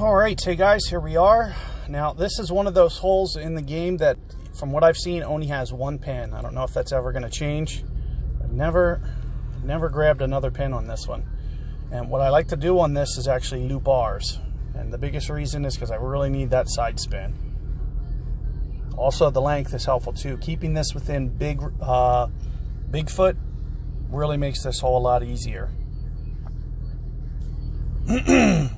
All right, hey guys, here we are. Now, this is one of those holes in the game that, from what I've seen, only has one pin. I don't know if that's ever going to change. I've never, never grabbed another pin on this one. And what I like to do on this is actually loop R's. And the biggest reason is because I really need that side spin. Also, the length is helpful too. Keeping this within big, uh, Bigfoot really makes this hole a lot easier.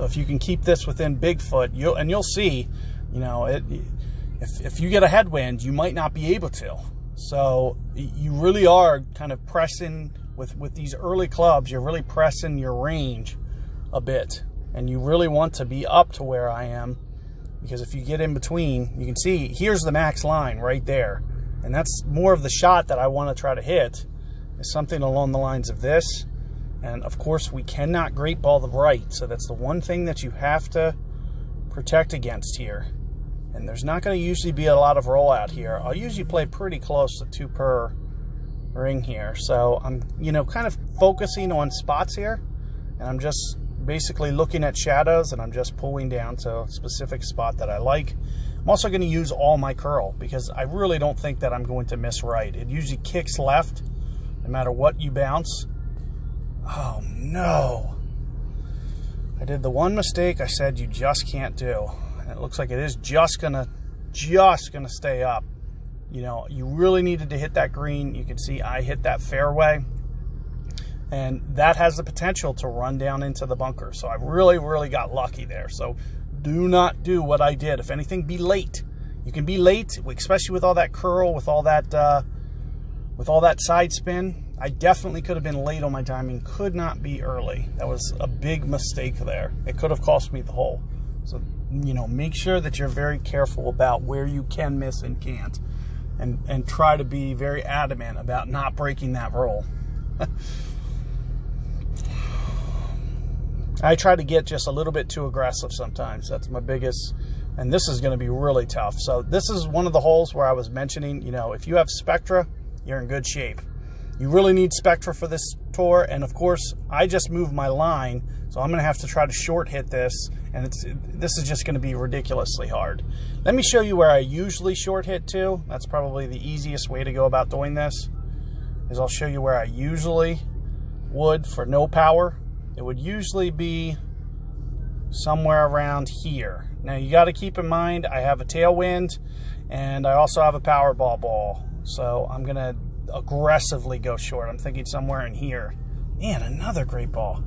So if you can keep this within Bigfoot, you'll and you'll see, you know, it, if if you get a headwind, you might not be able to. So you really are kind of pressing with with these early clubs. You're really pressing your range a bit, and you really want to be up to where I am, because if you get in between, you can see here's the max line right there, and that's more of the shot that I want to try to hit. Is something along the lines of this and of course, we cannot great ball the right. So that's the one thing that you have to protect against here. And there's not going to usually be a lot of rollout here. I'll usually play pretty close to two per ring here. So I'm, you know, kind of focusing on spots here. And I'm just basically looking at shadows and I'm just pulling down to a specific spot that I like. I'm also going to use all my curl because I really don't think that I'm going to miss right. It usually kicks left no matter what you bounce. Oh no. I did the one mistake I said you just can't do. And it looks like it is just gonna just gonna stay up. You know, you really needed to hit that green. You can see I hit that fairway. And that has the potential to run down into the bunker. So I really, really got lucky there. So do not do what I did. If anything, be late. You can be late, especially with all that curl, with all that uh, with all that side spin I definitely could have been late on my timing, could not be early. That was a big mistake there. It could have cost me the hole. So, you know, make sure that you're very careful about where you can miss and can't. And, and try to be very adamant about not breaking that roll. I try to get just a little bit too aggressive sometimes. That's my biggest, and this is going to be really tough. So this is one of the holes where I was mentioning, you know, if you have Spectra, you're in good shape. You really need Spectra for this tour, and of course, I just moved my line, so I'm going to have to try to short hit this, and it's this is just going to be ridiculously hard. Let me show you where I usually short hit to. That's probably the easiest way to go about doing this, is I'll show you where I usually would for no power. It would usually be somewhere around here. Now you got to keep in mind I have a tailwind and I also have a Powerball ball. So I'm going to aggressively go short. I'm thinking somewhere in here. Man, another great ball.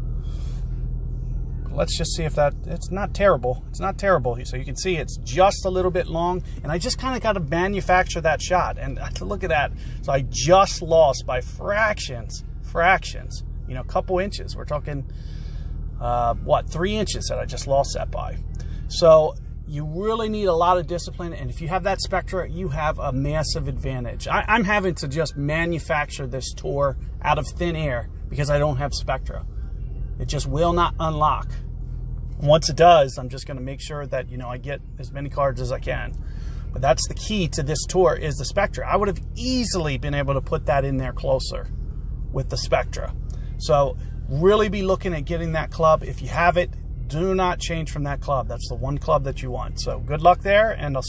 Let's just see if that, it's not terrible. It's not terrible. So you can see it's just a little bit long. And I just kind of got to manufacture that shot. And look at that. So I just lost by fractions, fractions, you know, a couple inches. We're talking, uh, what, three inches that I just lost that by. So you really need a lot of discipline. And if you have that Spectra, you have a massive advantage. I, am having to just manufacture this tour out of thin air because I don't have Spectra. It just will not unlock. Once it does, I'm just going to make sure that, you know, I get as many cards as I can. But that's the key to this tour is the Spectra. I would have easily been able to put that in there closer with the Spectra. So really be looking at getting that club. If you have it, do not change from that club. That's the one club that you want. So good luck there, and I'll